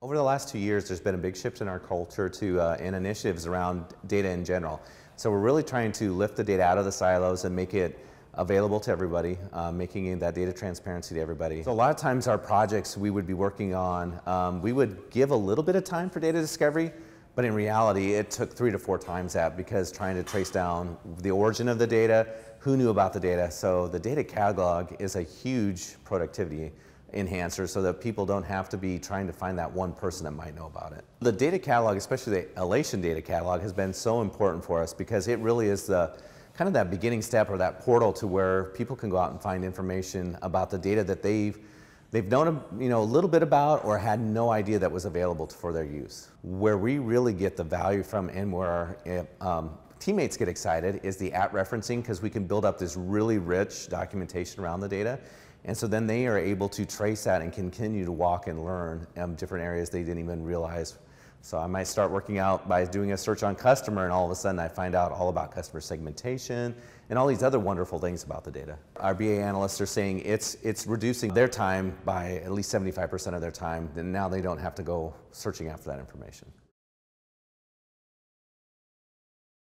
Over the last two years, there's been a big shift in our culture to uh, initiatives around data in general. So we're really trying to lift the data out of the silos and make it available to everybody, uh, making that data transparency to everybody. So a lot of times our projects we would be working on, um, we would give a little bit of time for data discovery, but in reality it took three to four times that because trying to trace down the origin of the data, who knew about the data. So the data catalog is a huge productivity enhancer so that people don't have to be trying to find that one person that might know about it. The data catalog, especially the Alation data catalog, has been so important for us because it really is the kind of that beginning step or that portal to where people can go out and find information about the data that they've they've known a, you know, a little bit about or had no idea that was available for their use. Where we really get the value from and where our um, teammates get excited is the at referencing because we can build up this really rich documentation around the data and so then they are able to trace that and continue to walk and learn um, different areas they didn't even realize. So I might start working out by doing a search on customer and all of a sudden I find out all about customer segmentation and all these other wonderful things about the data. Our BA analysts are saying it's, it's reducing their time by at least 75% of their time and now they don't have to go searching after that information.